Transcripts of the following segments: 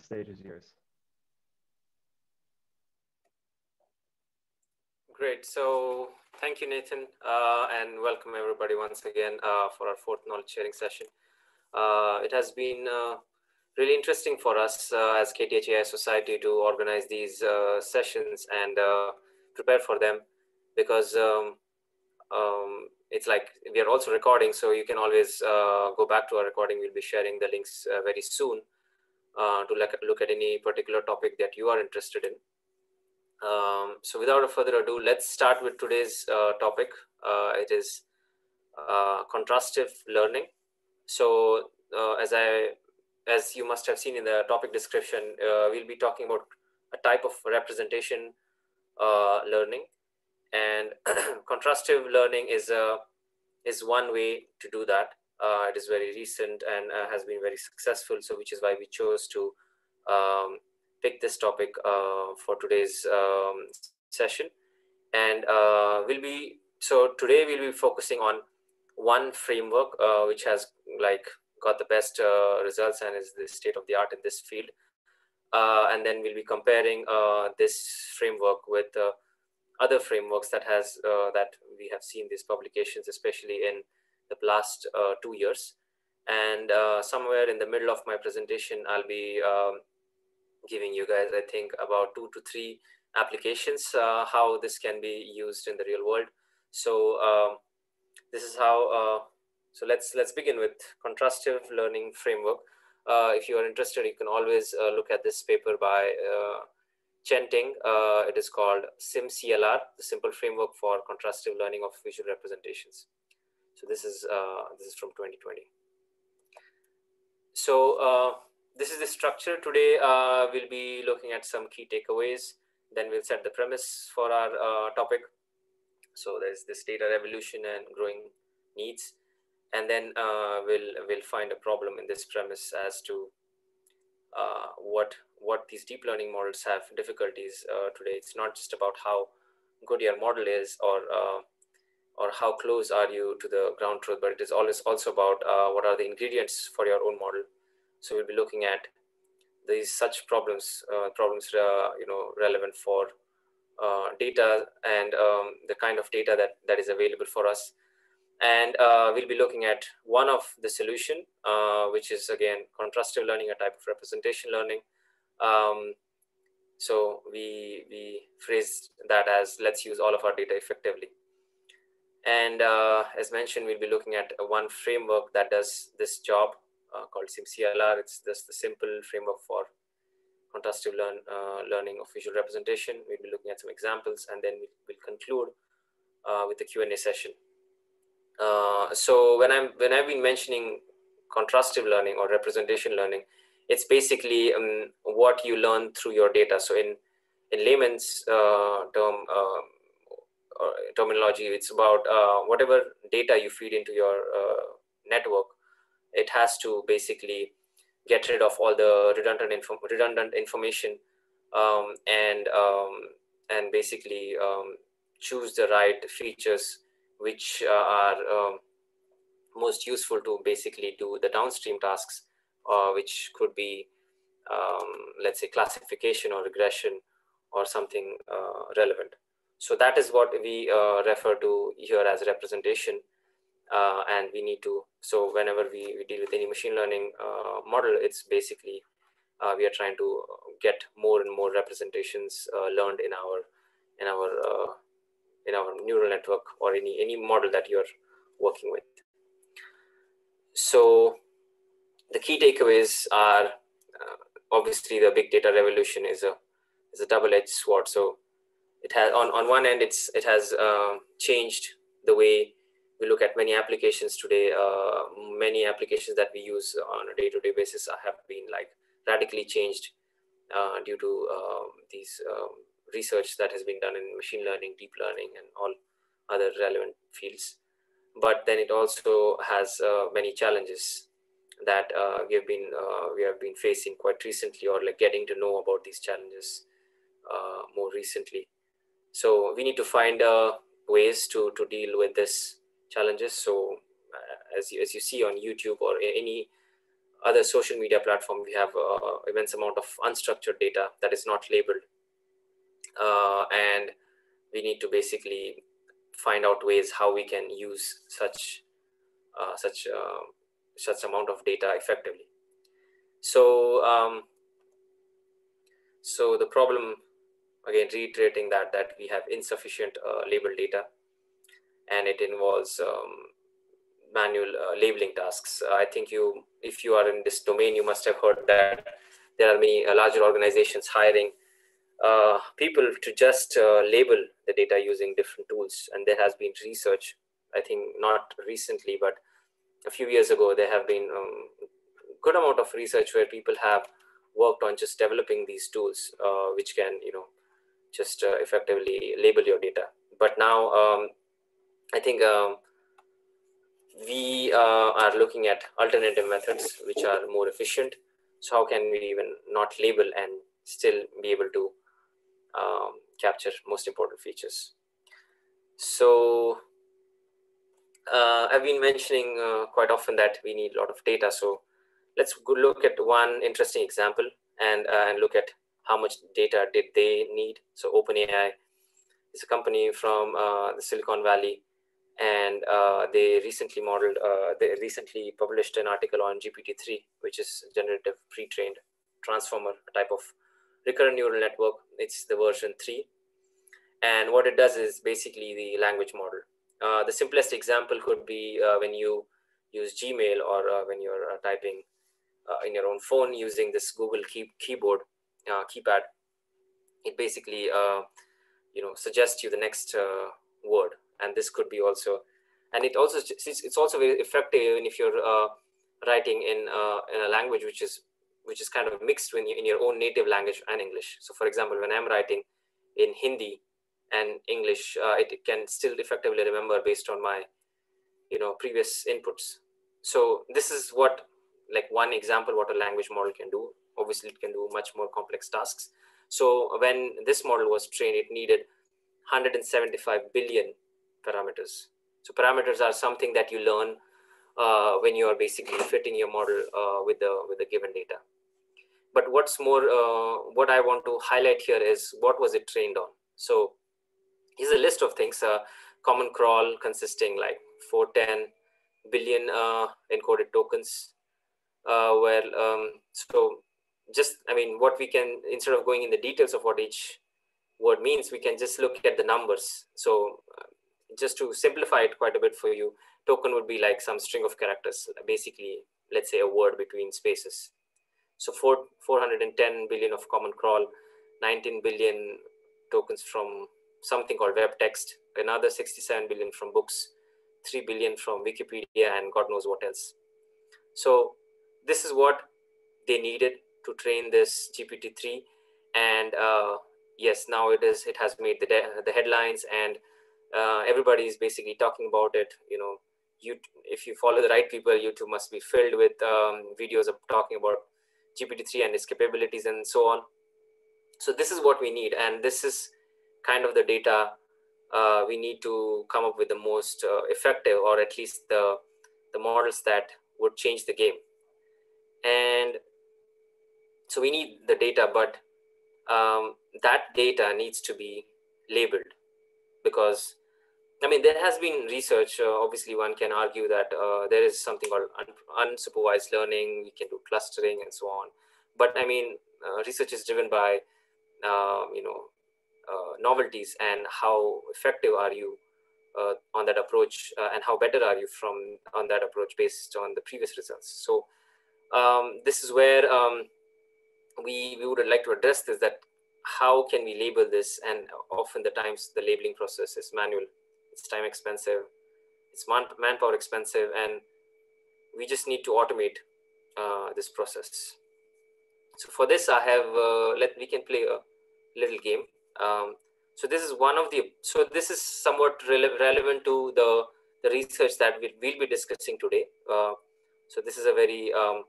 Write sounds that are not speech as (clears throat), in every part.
The stage is yours. Great. So thank you, Nathan, uh, and welcome everybody once again uh, for our fourth knowledge sharing session. Uh, it has been uh, really interesting for us uh, as KTH AI Society to organize these uh, sessions and prepare for them because um, um, it's like we are also recording, so you can always go back to our recording. We'll be sharing the links very soon to look at, look at any particular topic that you are interested in. Um, so without further ado, let's start with today's uh, topic. Uh, it is uh, contrastive learning. So uh, as I, as you must have seen in the topic description, uh, we'll be talking about a type of representation uh, learning, and (clears throat) contrastive learning is a is one way to do that. It is very recent and has been very successful. So which is why we chose to um, pick this topic uh, for today's um, session. And uh, we'll be, so today we'll be focusing on one framework uh, which has like got the best uh, results and is the state of the art in this field. Uh, and then we'll be comparing uh, this framework with other frameworks that has that we have seen these publications, especially in the last two years. And somewhere in the middle of my presentation, I'll be um, giving you guys, I think, about two to three applications, uh, how this can be used in the real world. So um, this is how, uh, so let's, let's begin with contrastive learning framework. Uh, if you are interested, you can always uh, look at this paper by uh, Chen Ting. Uh, it is called SimCLR, the simple framework for contrastive learning of visual representations. So this is, uh, this is from 2020. So uh, this is the structure. Today uh, we'll be looking at some key takeaways. Then we'll set the premise for our uh, topic. So there's this data revolution and growing needs. And then uh, we'll, we'll find a problem in this premise as to uh, what, what these deep learning models have difficulties today. It's not just about how good your model is or uh, or how close are you to the ground truth, but it is always also about what are the ingredients for your own model so we'll be looking at these such problems, uh, problems uh, you know relevant for uh, data and um, the kind of data that that is available for us. And uh, we'll be looking at one of the solution, uh, which is again contrastive learning, a type of representation learning. Um, so we we phrased that as let's use all of our data effectively. And uh, as mentioned, we'll be looking at one framework that does this job uh, called SimCLR. It's just the simple framework for contrastive learn, uh, learning of visual representation. We'll be looking at some examples and then we'll, conclude uh, with the Q&A session. Uh, so when I'm when I've been mentioning contrastive learning or representation learning, it's basically um, what you learn through your data. So in in layman's uh, term um, terminology, it's about uh, whatever data you feed into your network it has to basically get rid of all the redundant redundant information um, and um, and basically um, choose the right features which uh, are um, most useful to basically do the downstream tasks uh, which could be um, let's say classification or regression or something uh, relevant so that is what we uh, refer to here as representation uh, and we need to so whenever we, we deal with any machine learning uh, model it's basically uh, we are trying to get more and more representations uh, learned in our in our uh, in our neural network or any any model that you're working with. So the key takeaways are obviously the big data revolution is a is a double-edged sword. So it has on, on one end it's it has changed the way we look at many applications today, uh, many applications that we use on a day-to-day basis have been like radically changed uh, due to um, these um, research that has been done in machine learning, deep learning, and all other relevant fields. But then it also has uh, many challenges that uh, we have been uh, we have been facing quite recently, or like getting to know about these challenges uh, more recently. So we need to find ways to to deal with this challenges. So uh, as, you, as you see on YouTube or any other social media platform, we have uh, immense amount of unstructured data that is not labeled. Uh, and we need to basically find out ways how we can use such uh, such uh, such amount of data effectively. So um, so the problem again reiterating that that we have insufficient uh, label data and it involves um, manual uh, labeling tasks. Uh, I think you, if you are in this domain, you must have heard that there are many uh, larger organizations hiring uh, people to just uh, label the data using different tools. And there has been research, I think not recently, but a few years ago, there have been um, good amount of research where people have worked on just developing these tools, which can, you know, just effectively label your data. But now, um, I think um, we uh, are looking at alternative methods which are more efficient. So how can we even not label and still be able to um, capture most important features? So uh, I've been mentioning uh, quite often that we need a lot of data. So let's look at one interesting example and, uh, and look at how much data did they need. So OpenAI is a company from uh, the Silicon Valley and uh, they recently modeled uh, they recently published an article on gpt-3 which is generative pre-trained transformer type of recurrent neural network. It's the version 3 and what it does is basically the language model. Uh, the simplest example could be uh, when you use gmail or uh, when you're typing in your own phone using this google key- keyboard keypad it basically you know suggests you the next word. And this could be also and it also it's also very effective even if you're uh, writing in, uh, in a language which is which is kind of mixed when you in your own native language and english. So for example when i'm writing in hindi and english uh, it, can still effectively remember based on my you know previous inputs. So this is what like one example what a language model can do obviously it can do much more complex tasks so when this model was trained it needed 175 billion parameters. So parameters are something that you learn uh, when you are basically fitting your model uh, with the with the given data. But what's more, uh, what I want to highlight here is what was it trained on. So here's a list of things. Uh, common crawl consisting like 410 billion uh, encoded tokens. Uh, where um, so just I mean what we can instead of going in the details of what each word means, we can just look at the numbers. So uh, just to simplify it quite a bit for you, token would be like some string of characters, basically, let's say a word between spaces. So four, 410 billion of common crawl, 19 billion tokens from something called web text, another 67 billion from books, 3 billion from Wikipedia, and God knows what else. So this is what they needed to train this GPT-3. And uh, yes, now it is. It has made the, the headlines and uh, everybody is basically talking about it you know you if you follow the right people youtube must be filled with um, videos of talking about gpt-3 and its capabilities and so on so this is what we need and this is kind of the data uh, we need to come up with the most uh, effective or at least the the models that would change the game and so we need the data but um, that data needs to be labeled because I mean, there has been research. Uh, obviously, one can argue that uh, there is something called un- unsupervised learning. We can do clustering and so on. But I mean, uh, research is driven by, um, you know, uh, novelties and how effective are you uh, on that approach, uh, and how better are you from on that approach based on the previous results. So, um, this is where um, we we would like to address this. That how can we label this? And often the times the labeling process is manual. It's time expensive. It's man- manpower expensive. And we just need to automate uh, this process. So for this i have uh, let we can play a little game. Um, so this is one of the so this is somewhat rele- relevant to the the research that we'll, we'll be discussing today. Uh, so this is a very um,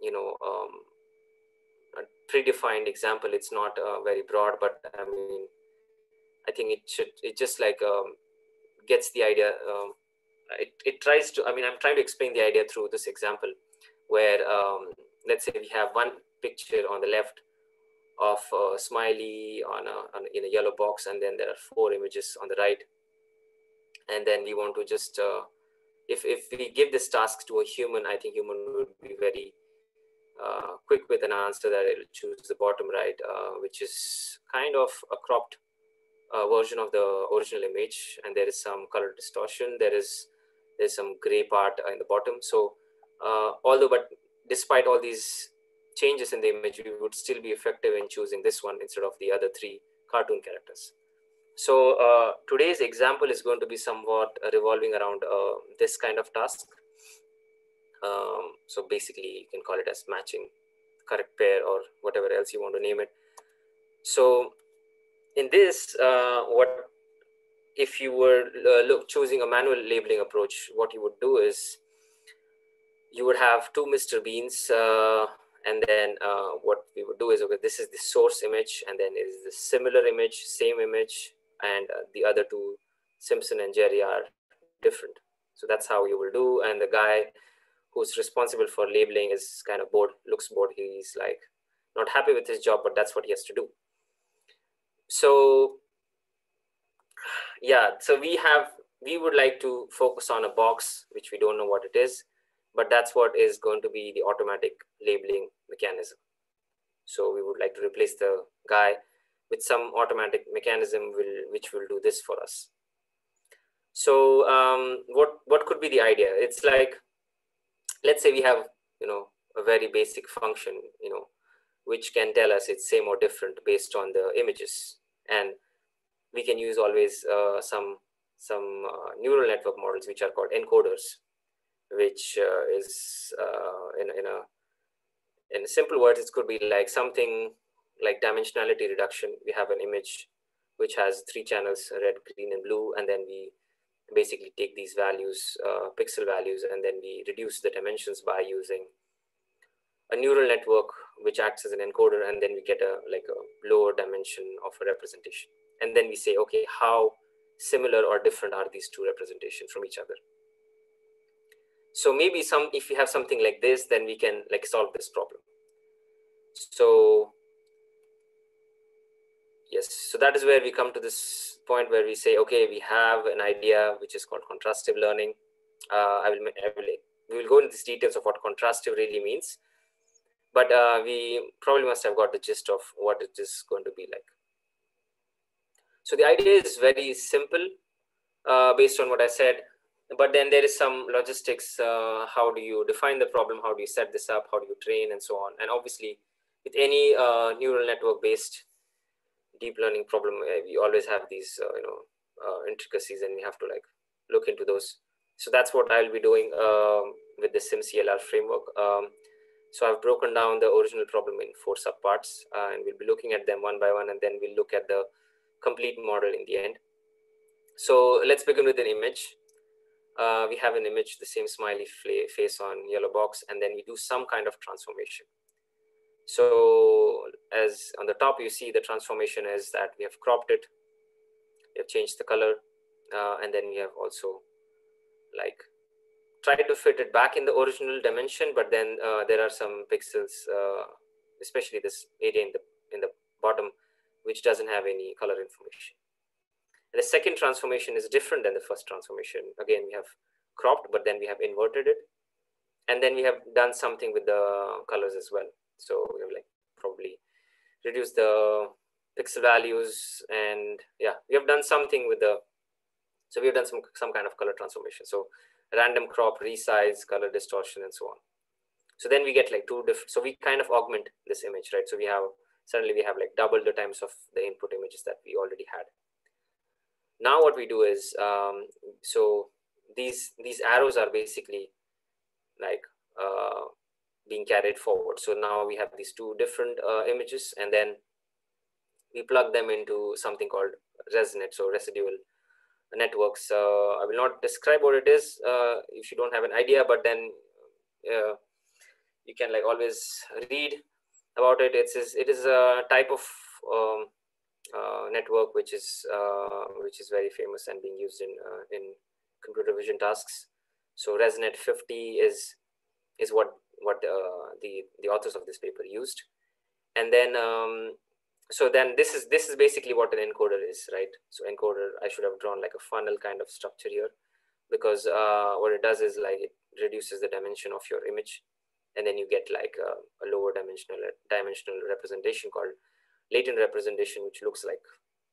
you know um, predefined example it's not uh, very broad but i mean i think it should it just like um, gets the idea. Um, it, it tries to, I mean, I'm trying to explain the idea through this example. where um, let's say we have one picture on the left of a smiley on a, on, in a yellow box and then there are four images on the right and then we want to just uh, if if we give this task to a human i think human would be very uh, quick with an answer that it'll choose the bottom right uh, which is kind of a cropped uh, version of the original image and there is some color distortion. There is there's some gray part in the bottom. So uh, although but despite all these changes in the image we would still be effective in choosing this one instead of the other three cartoon characters. So uh, today's example is going to be somewhat revolving around uh, this kind of task. Um, so basically, you can call it as matching correct pair or whatever else you want to name it. So in this, uh, what if you were uh, look choosing a manual labeling approach? What you would do is you would have two Mr. Beans uh, and then uh, what we would do is okay this is the source image and then is the similar image same image and uh, the other two simpson and jerry are different so that's how you will do and the guy who's responsible for labeling is kind of bored looks bored. He's like not happy with his job but that's what he has to do. So yeah so we have we would like to focus on a box which we don't know what it is but that's what is going to be the automatic labeling mechanism. So we would like to replace the guy with some automatic mechanism will which will do this for us. So um, what what could be the idea? It's like let's say we have you know a very basic function you know which can tell us it's same or different based on the images. And we can use always uh, some some uh, neural network models which are called encoders which uh, is uh, in, in a in simple words it could be like something like dimensionality reduction, we have an image which has three channels, red, green, and blue, and then we basically take these values, uh, pixel values, and then we reduce the dimensions by using a neural network which acts as an encoder, and then we get a like a lower dimension of a representation. And then we say, okay, how similar or different are these two representations from each other? So maybe some, if we have something like this, then we can like solve this problem. So yes. So that is where we come to this point where we say okay we have an idea which is called contrastive learning. Uh, I, will, I will we will go into these details of what contrastive really means. But uh, we probably must have got the gist of what it is going to be like. So the idea is very simple uh, based on what i said. But then there is some logistics uh, how do you define the problem? How do you set this up? How do you train? And so on. And obviously with any uh, neural network based deep learning problem uh, we always have these uh, you know uh, intricacies and we have to like look into those. So that's what i'll be doing um, with the simclr framework. Um, so i've broken down the original problem in four subparts uh, and we'll be looking at them one by one and then we'll look at the complete model in the end. So let's begin with an image. Uh, we have an image the same smiley face on yellow box and then we do some kind of transformation so as on the top, you see the transformation is that we have cropped it, we have changed the color, uh, and then we have also like tried to fit it back in the original dimension, but then uh, there are some pixels, uh, especially this area in the in the bottom, which doesn't have any color information. And the second transformation is different than the first transformation. Again, we have cropped, but then we have inverted it. And then we have done something with the colors as well. So we have like probably reduced the pixel values and yeah, we have done something with the, so we have done some, some kind of color transformation. So random crop, resize, color distortion, and so on. So then we get like two different, so we kind of augment this image, right? So we have, suddenly we have like double the times of the input images that we already had. Now what we do is, um, so these, these arrows are basically like uh, being carried forward. So now we have these two different uh, images and then we plug them into something called ResNet, so residual networks. Uh, I will not describe what it is uh, if you don't have an idea, but then uh, you can like always read about it. It's it is a type of um, uh, network which is uh, which is very famous and being used in in computer vision tasks. So ResNet 50 is is what what uh, the the authors of this paper used. And then um, so then this is this is basically what an encoder is right? So encoder i should have drawn like a funnel kind of structure here because uh, what it does is like it reduces the dimension of your image and then you get like a, a lower dimensional dimensional representation called latent representation which looks like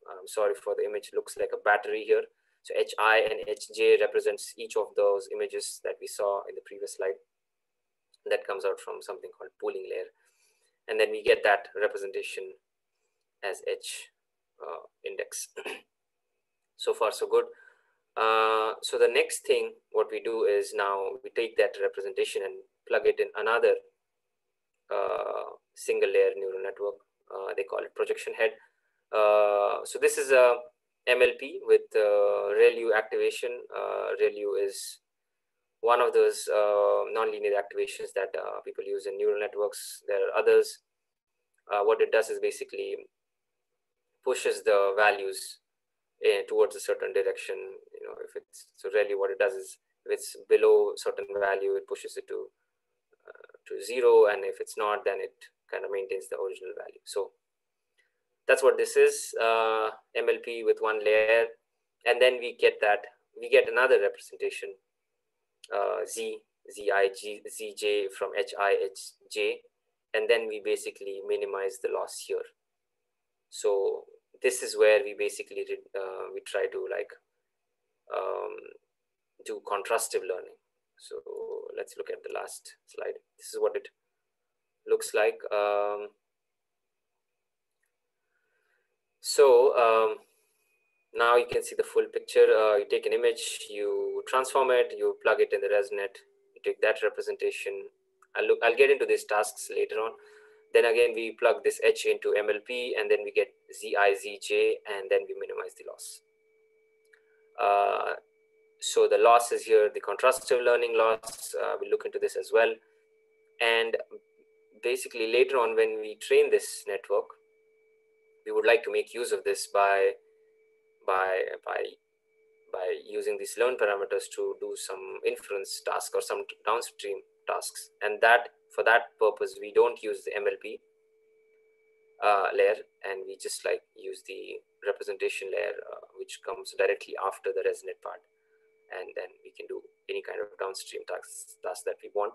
i'm sorry for the image looks like a battery here. So hi and hj represents each of those images that we saw in the previous slide that comes out from something called pooling layer. And then we get that representation as h uh, index. (clears throat) So far so good. Uh, so the next thing what we do is now we take that representation and plug it in another uh, single layer neural network. Uh, they call it projection head. Uh, so this is a mlp with uh, ReLU activation. ReLU is one of those uh, nonlinear activations that uh, people use in neural networks. There are others. Uh, what it does is basically pushes the values in, towards a certain direction. You know, if it's so really what it does is if it's below certain value, it pushes it to uh, to zero, and if it's not, then it kind of maintains the original value. So that's what this is uh, MLP with one layer, and then we get that we get another representation uh, z, zi, g, zj from h, i, h, j, and then we basically minimize the loss here. So this is where we basically did, uh, we try to like um, do contrastive learning. So let's look at the last slide. This is what it looks like. Um, so um, now you can see the full picture. Uh, you take an image, you transform it, you plug it in the ResNet, you take that representation. I'll, look, I'll get into these tasks later on. Then again, we plug this H into MLP and then we get ZIZJ and then we minimize the loss. Uh, so the loss is here, the contrastive learning loss, uh, we'll look into this as well. And basically later on when we train this network, we would like to make use of this by by by by using these learn parameters to do some inference task or some downstream tasks. And that for that purpose we don't use the mlp uh, layer. And we just like use the representation layer uh, which comes directly after the resnet part. And then we can do any kind of downstream tasks, tasks that we want.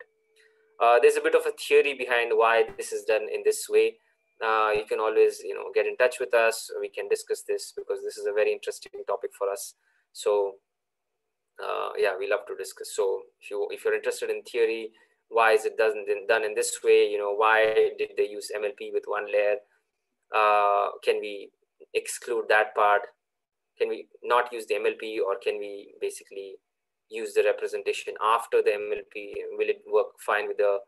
Uh, there's a bit of a theory behind why this is done in this way uh, you can always you know get in touch with us. We can discuss this because this is a very interesting topic for us. So uh, yeah we love to discuss. So if you if you're interested in theory why is it done done in this way? You know why did they use mlp with one layer? Uh, can we exclude that part? Can we not use the mlp or can we basically use the representation after the mlp will it work fine with the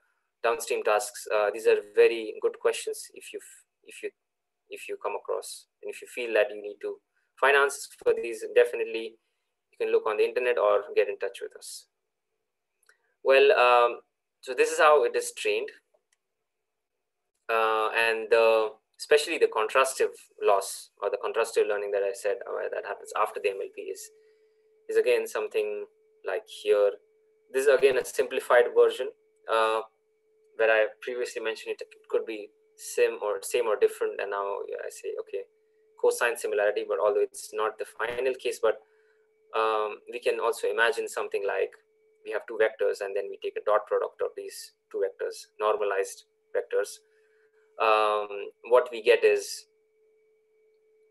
downstream tasks uh, these are very good questions if you if you if you come across. And if you feel that you need to find answers for these definitely you can look on the internet or get in touch with us. Well um, so this is how it is trained. Uh, and the, especially the contrastive loss or the contrastive learning that i said uh, that happens after the mlp is is again something like here. This is again a simplified version. Uh, where I previously mentioned it, it could be same or same or different, and now I say okay, cosine similarity, but although it's not the final case, but um, we can also imagine something like we have two vectors and then we take a dot product of these two vectors, normalized vectors. Um, what we get is,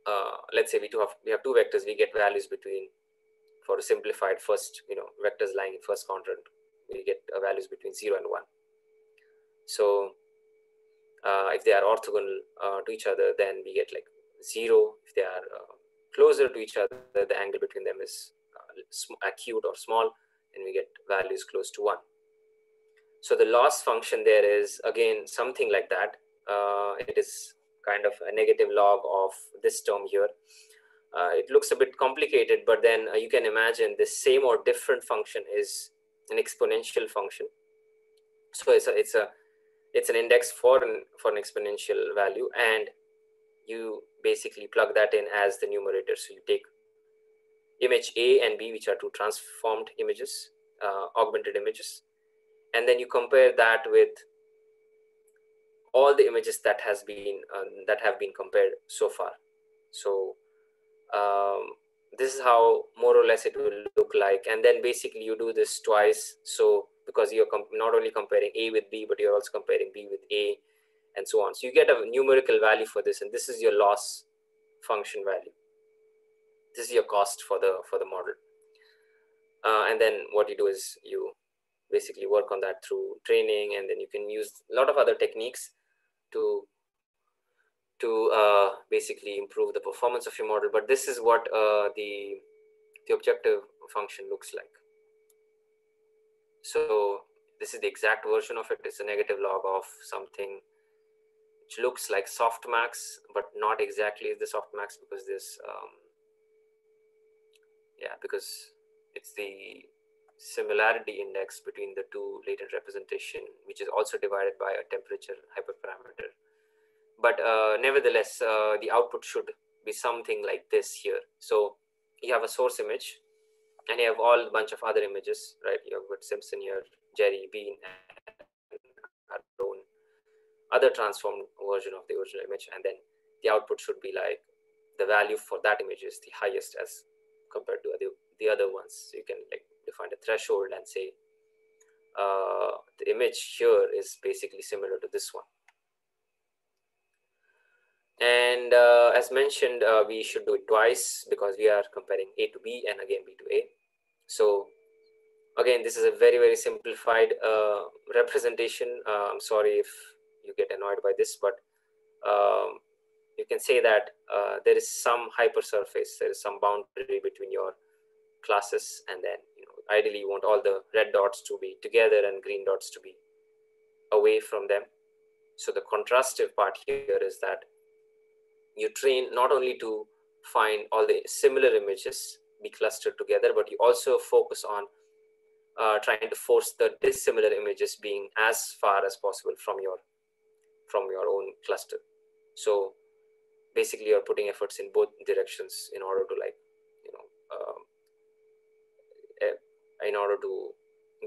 uh, let's say we do have we have two vectors, we get values between for a simplified first, you know, vectors lying in first quadrant, we get uh, values between zero and one. So uh, if they are orthogonal uh, to each other, then we get like zero. If they are uh, closer to each other, the angle between them is uh, acute or small, and we get values close to one. So the loss function there is again something like that. Uh, it is kind of a negative log of this term here. Uh, it looks a bit complicated, but then you can imagine the same or different function is an exponential function. So it's a, it's a it's an index for an, for an exponential value and you basically plug that in as the numerator. So you take image A and B, which are two transformed images, uh, augmented images, and then you compare that with all the images that has been uh, that have been compared so far. So um, this is how more or less it will look like. And then basically you do this twice. So because you're not only comparing a with b but you're also comparing b with a and so on so you get a numerical value for this and this is your loss function value this is your cost for the for the model uh, and then what you do is you basically work on that through training and then you can use a lot of other techniques to to uh, basically improve the performance of your model. But this is what uh, the, the objective function looks like. So this is the exact version of it. It's a negative log of something which looks like softmax, but not exactly the softmax because this, um, yeah, because it's the similarity index between the two latent representation, which is also divided by a temperature hyperparameter but uh, nevertheless, uh, the output should be something like this here. So you have a source image and you have all a bunch of other images, right? You have got Simpson here, Jerry, Bean, and Aaron, other transformed version of the original image. And then the output should be like the value for that image is the highest as compared to the, the other ones. So you can like define a threshold and say uh, the image here is basically similar to this one. And uh, as mentioned, uh, we should do it twice because we are comparing A to B and again B to A. So again, this is a very, very simplified uh, representation. Uh, I'm sorry if you get annoyed by this, but um, you can say that uh, there is some hypersurface, there is some boundary between your classes and then you know, ideally you want all the red dots to be together and green dots to be away from them. So the contrastive part here is that you train not only to find all the similar images be clustered together, but you also focus on uh, trying to force the dissimilar images being as far as possible from your from your own cluster. So basically, you're putting efforts in both directions in order to like you know um, eh, in order to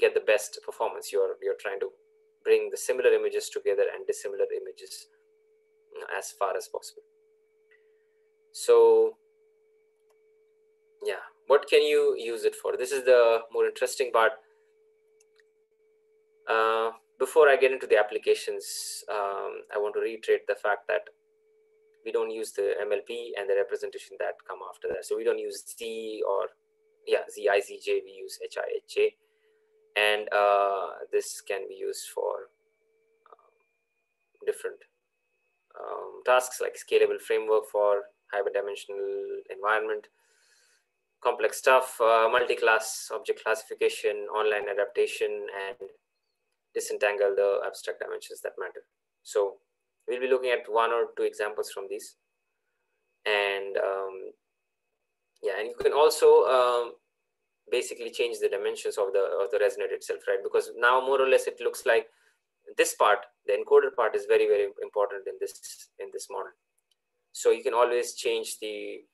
get the best performance. You're you're trying to bring the similar images together and dissimilar images as far as possible so yeah. What can you use it for? This is the more interesting part. Uh, before i get into the applications um, i want to reiterate the fact that we don't use the mlp and the representation that come after that. So we don't use z or yeah zizj we use hihj and uh, this can be used for um, different um, tasks like scalable framework for hyperdimensional environment, complex stuff, uh, multi-class object classification, online adaptation, and disentangle the abstract dimensions that matter. So we'll be looking at one or two examples from these. And um, yeah, and you can also um, basically change the dimensions of the of the resonator itself, right? Because now more or less it looks like this part, the encoder part, is very very important in this in this model. So you can always change the,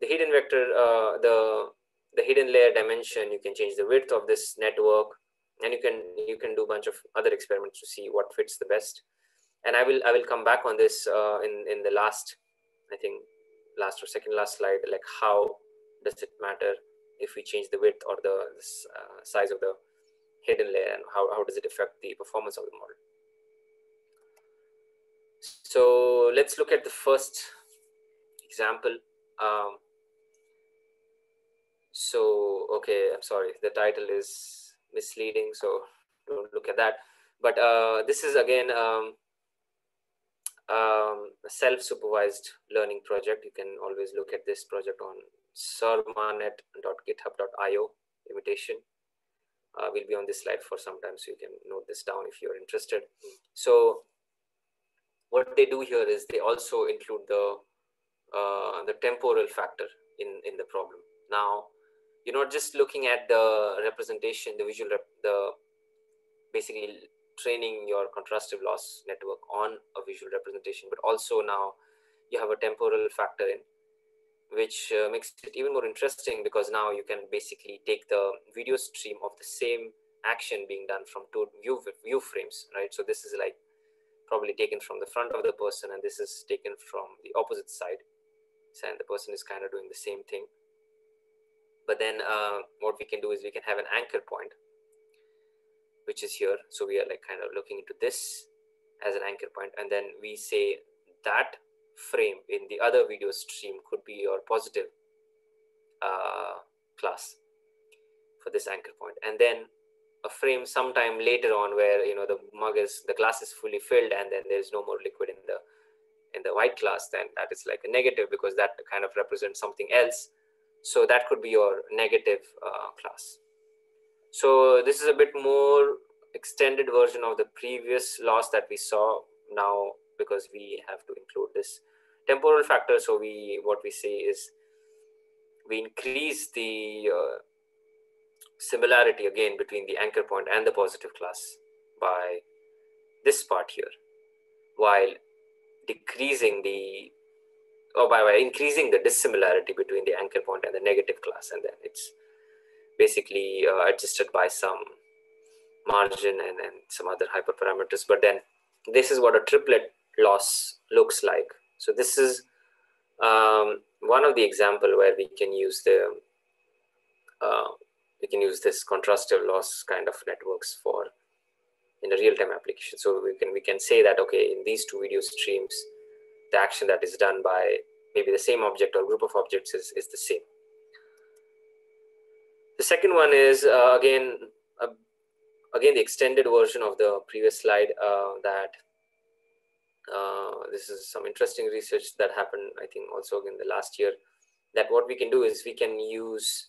the hidden vector, uh, the, the hidden layer dimension. You can change the width of this network and you can, you can do a bunch of other experiments to see what fits the best. And I will, I will come back on this uh, in, in the last, I think, last or second last slide, like how does it matter if we change the width or the uh, size of the hidden layer and how, how does it affect the performance of the model. So let's look at the first example. Um, so, okay, I'm sorry, the title is misleading, so don't look at that. But uh, this is again um, um, a self-supervised learning project. You can always look at this project on sermanet.github.io imitation. Uh, we'll be on this slide for some time, so you can note this down if you're interested. So what they do here is they also include the uh, the temporal factor in, in the problem. Now, you're not just looking at the representation, the visual, rep, the basically training your contrastive loss network on a visual representation, but also now you have a temporal factor in, which uh, makes it even more interesting because now you can basically take the video stream of the same action being done from two view view frames, right? So this is like probably taken from the front of the person, and this is taken from the opposite side. And the person is kind of doing the same thing. But then uh, what we can do is we can have an anchor point, which is here. So we are like kind of looking into this as an anchor point, and then we say that frame in the other video stream could be your positive uh, class for this anchor point. And then a frame sometime later on where you know the mug is the glass is fully filled and then there's no more liquid in the in the white glass then that is like a negative because that kind of represents something else so that could be your negative uh, class. So this is a bit more extended version of the previous loss that we saw now because we have to include this temporal factor. So we what we say is we increase the uh, similarity again between the anchor point and the positive class by this part here while decreasing the or by, by increasing the dissimilarity between the anchor point and the negative class and then it's basically uh, adjusted by some margin and then some other hyperparameters but then this is what a triplet loss looks like so this is um, one of the example where we can use the uh, we can use this contrastive loss kind of networks for in a real-time application. So we can we can say that okay, in these two video streams, the action that is done by maybe the same object or group of objects is, is the same. The second one is uh, again uh, again the extended version of the previous slide uh, that uh, this is some interesting research that happened I think also in the last year that what we can do is we can use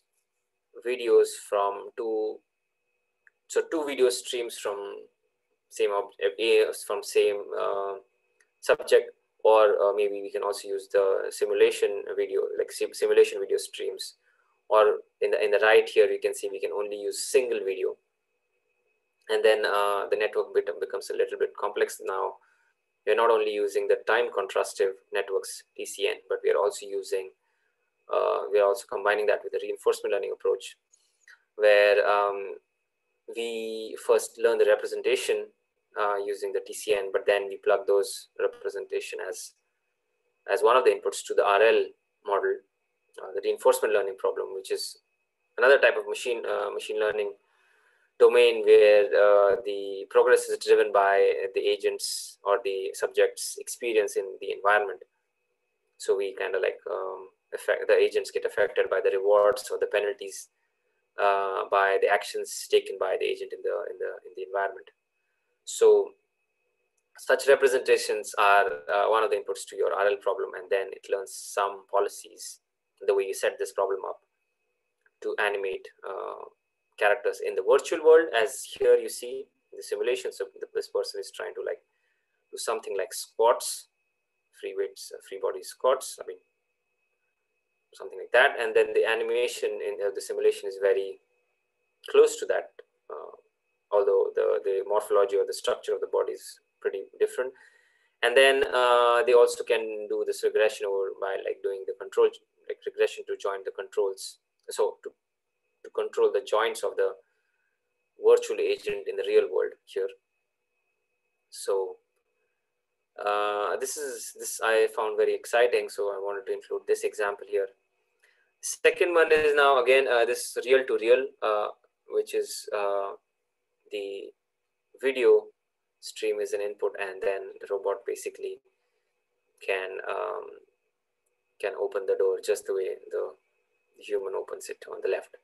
videos from two so two video streams from same object from same uh, subject or uh, maybe we can also use the simulation video like sim simulation video streams. Or in the in the right here you can see we can only use single video. And then uh, the network bit becomes a little bit complex now. We're not only using the time contrastive networks TCN but we are also using uh, we are also combining that with the reinforcement learning approach, where um, we first learn the representation uh, using the TCN, but then we plug those representation as as one of the inputs to the RL model, uh, the reinforcement learning problem, which is another type of machine uh, machine learning domain where uh, the progress is driven by the agents or the subject's experience in the environment. So we kind of like um, effect, the agents get affected by the rewards or the penalties uh, by the actions taken by the agent in the in the in the environment. So such representations are uh, one of the inputs to your RL problem, and then it learns some policies the way you set this problem up to animate uh, characters in the virtual world. As here you see the simulation, so this person is trying to like do something like squats, free weights, uh, free body squats. I mean, something like that. And then the animation in uh, the simulation is very close to that, uh, although the, the morphology or the structure of the body is pretty different. And then uh, they also can do this regression over by like doing the control, like regression to join the controls. So to, to control the joints of the virtual agent in the real world here. So uh, this is this I found very exciting, so I wanted to include this example here. Second one is now again uh, this real to real, uh, which is uh, the video stream is an input, and then the robot basically can um, can open the door just the way the human opens it on the left.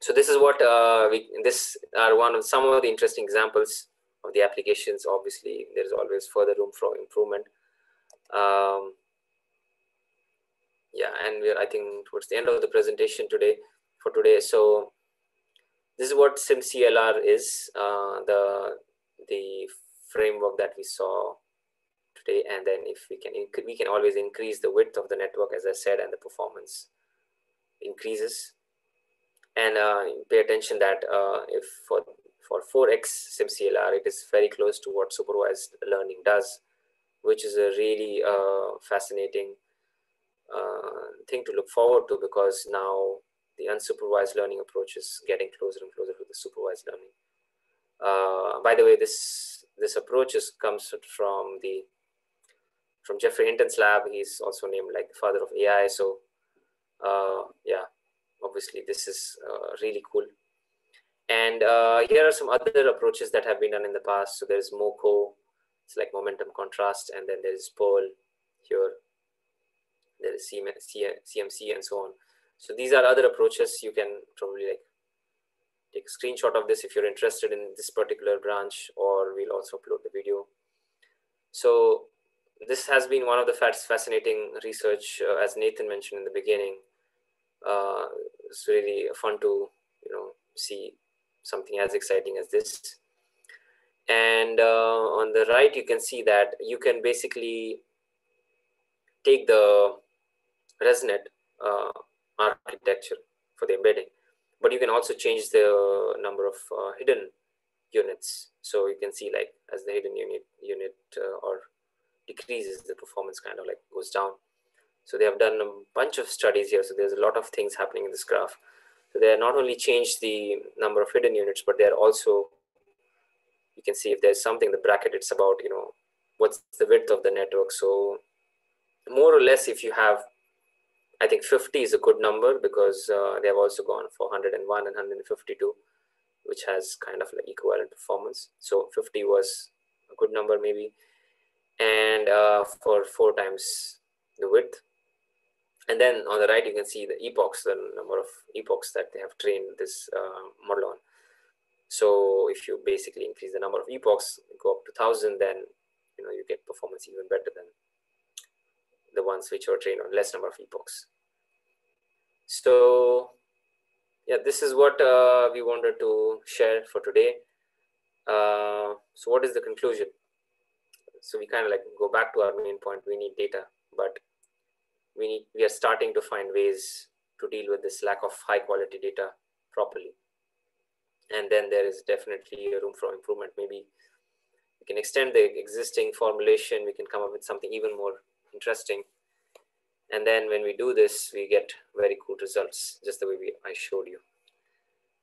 So this is what uh, we this are one of some of the interesting examples of the applications. Obviously, there is always further room for improvement. Um, yeah, and we're I think towards the end of the presentation today for today. So this is what SimCLR is, uh, the the framework that we saw today. And then if we can we can always increase the width of the network, as I said, and the performance increases. And uh, pay attention that uh, if for for 4x SimCLR, it is very close to what supervised learning does, which is a really uh, fascinating uh, thing to look forward to because now the unsupervised learning approach is getting closer and closer to the supervised learning. Uh, by the way, this this approach is, comes from the from Geoffrey Hinton's lab. He's also named like the father of AI. So uh, yeah, obviously this is uh, really cool. And uh, here are some other approaches that have been done in the past. So there's MoCo, it's like momentum contrast, and then there's PIRL here. There is CMC and so on. So these are other approaches. You can probably like take a screenshot of this if you're interested in this particular branch, or we'll also upload the video. So this has been one of the fascinating research, uh, as Nathan mentioned in the beginning. Uh, it's really fun to you know see something as exciting as this. And uh, on the right, you can see that you can basically take the ResNet uh, architecture for the embedding, but you can also change the number of uh, hidden units. So you can see like as the hidden unit unit uh, or decreases, the performance kind of like goes down. So they have done a bunch of studies here. So there's a lot of things happening in this graph. So they are not only changed the number of hidden units, but they're also, you can see if there's something the bracket, it's about, you know, what's the width of the network. So more or less, if you have, I think 50 is a good number because uh, they have also gone for 101 and 152, which has kind of like equivalent performance. So 50 was a good number maybe. And uh, for four times the width, and then on the right, you can see the epochs, the number of epochs that they have trained this uh, model on. So if you basically increase the number of epochs, go up to 1,000, then you know you get performance even better than the ones which are trained on less number of epochs. So yeah, this is what uh, we wanted to share for today. Uh, so what is the conclusion? So we kind of like go back to our main point. We need data, but we need we are starting to find ways to deal with this lack of high quality data properly and then there is definitely a room for improvement maybe we can extend the existing formulation we can come up with something even more interesting. And then when we do this we get very cool results just the way we, i showed you.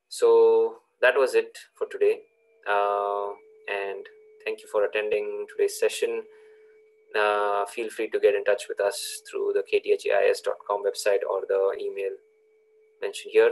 So that was it for today. Uh, and thank you for attending today's session. Uh, feel free to get in touch with us through the kthais.com website or the email mentioned here.